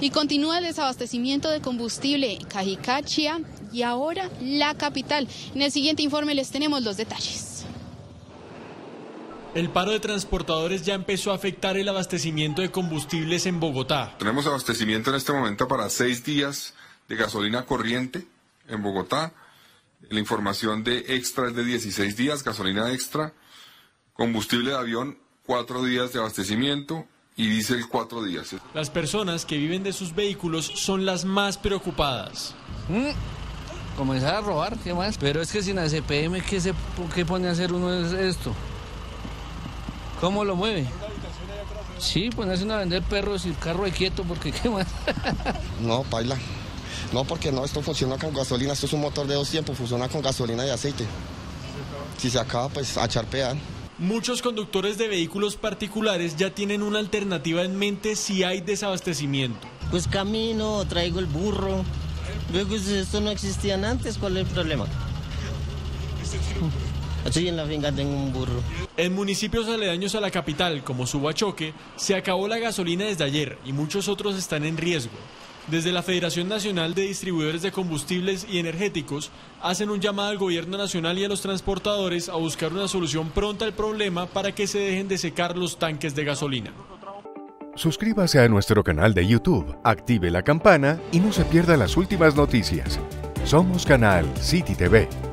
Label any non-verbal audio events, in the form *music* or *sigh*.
Y continúa el desabastecimiento de combustible en Cajicachia y ahora la capital. En el siguiente informe les tenemos los detalles. El paro de transportadores ya empezó a afectar el abastecimiento de combustibles en Bogotá. Tenemos abastecimiento en este momento para seis días de gasolina corriente en Bogotá. La información de extra es de 16 días, gasolina extra, combustible de avión, cuatro días de abastecimiento y diésel cuatro días. Las personas que viven de sus vehículos son las más preocupadas. Mm, comenzar a robar, ¿qué más? Pero es que sin ACPM, ¿qué, se, qué pone a hacer uno esto? ¿Cómo lo mueve? Sí, ponerse a vender perros y carro de quieto, porque qué más. *laughs* no, baila. No, porque no, esto funciona con gasolina, esto es un motor de dos tiempos, funciona con gasolina y aceite. Si se acaba, pues a charpear. Muchos conductores de vehículos particulares ya tienen una alternativa en mente si hay desabastecimiento. Pues camino, traigo el burro. Luego esto no existía antes, ¿cuál es el problema? *laughs* Así en la finca tengo un burro. En municipios aledaños a la capital, como Subachoque, se acabó la gasolina desde ayer y muchos otros están en riesgo. Desde la Federación Nacional de Distribuidores de Combustibles y Energéticos hacen un llamado al gobierno nacional y a los transportadores a buscar una solución pronta al problema para que se dejen de secar los tanques de gasolina. Suscríbase a nuestro canal de YouTube, active la campana y no se pierda las últimas noticias. Somos Canal City TV.